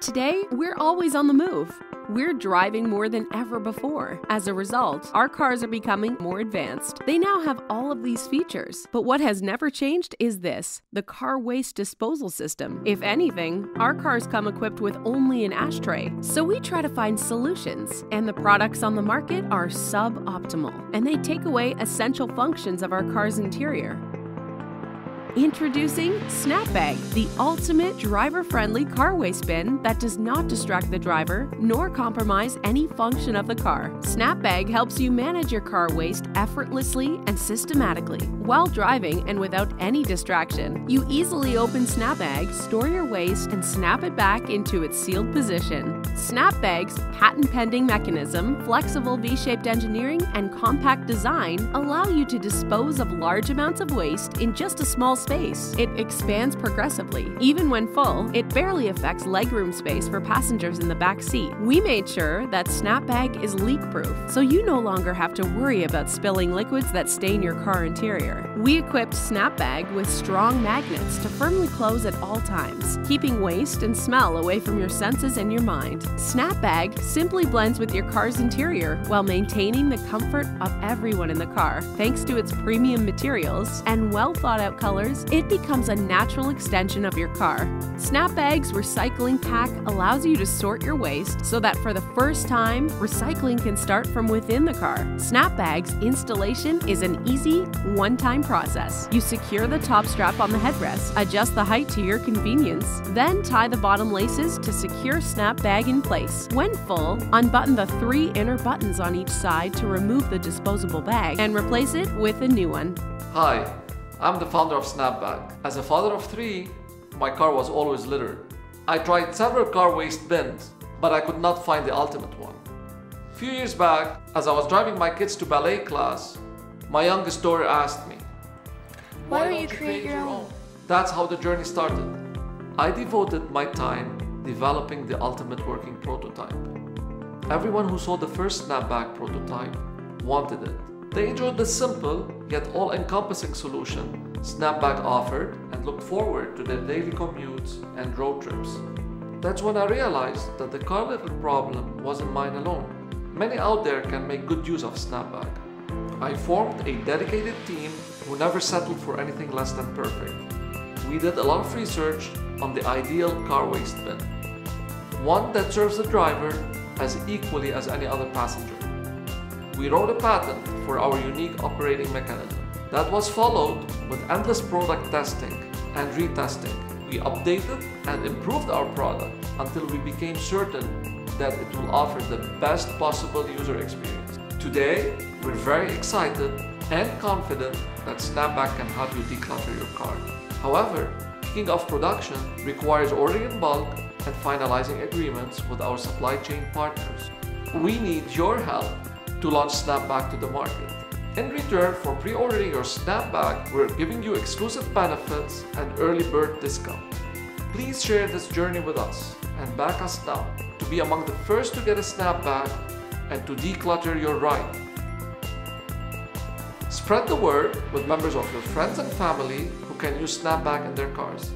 Today, we're always on the move. We're driving more than ever before. As a result, our cars are becoming more advanced. They now have all of these features. But what has never changed is this the car waste disposal system. If anything, our cars come equipped with only an ashtray. So we try to find solutions, and the products on the market are suboptimal, and they take away essential functions of our car's interior. Introducing Snapbag, the ultimate driver friendly car waste bin that does not distract the driver nor compromise any function of the car. Snapbag helps you manage your car waste effortlessly and systematically. While driving and without any distraction, you easily open Snapbag, store your waste, and snap it back into its sealed position. Snapbag's patent pending mechanism, flexible V shaped engineering, and compact design allow you to dispose of large amounts of waste in just a small space. It expands progressively. Even when full, it barely affects legroom space for passengers in the back seat. We made sure that Snapbag is leak proof, so you no longer have to worry about spilling liquids that stain your car interior. We equipped Snapbag with strong magnets to firmly close at all times, keeping waste and smell away from your senses and your mind. Snapbag simply blends with your car's interior while maintaining the comfort of everyone in the car. Thanks to its premium materials and well thought out colors, it becomes a natural extension of your car. Snapbag's recycling pack allows you to sort your waste so that for the first time, recycling can start from within the car. Snapbag's installation is an easy, one time process. You secure the top strap on the headrest, adjust the height to your convenience, then tie the bottom laces to secure Snapbag in place. When full, unbutton the three inner buttons on each side to remove the disposable bag and replace it with a new one. Hi, I'm the founder of Snapbag. As a father of three, my car was always littered. I tried several car waste bins, but I could not find the ultimate one. A few years back, as I was driving my kids to ballet class, my youngest daughter asked me, Why don't you create your own? That's how the journey started. I devoted my time developing the ultimate working prototype. Everyone who saw the first Snapbag prototype wanted it. They enjoyed the simple yet all encompassing solution Snapbag offered and looked forward to their daily commutes and road trips. That's when I realized that the car litter problem wasn't mine alone. Many out there can make good use of Snapbag. I formed a dedicated team who never settled for anything less than perfect. We did a lot of research on the ideal car waste bin, one that serves the driver as equally as any other passenger we wrote a patent for our unique operating mechanism. That was followed with endless product testing and retesting. We updated and improved our product until we became certain that it will offer the best possible user experience. Today, we're very excited and confident that Snapbag can help you declutter your car. However, kicking off production requires ordering in bulk and finalizing agreements with our supply chain partners. We need your help to launch Snapbag to the market. In return for pre-ordering your Snapbag, we're giving you exclusive benefits and early bird discount. Please share this journey with us and back us now to be among the first to get a Snapbag and to declutter your ride. Spread the word with members of your friends and family who can use Snapbag in their cars.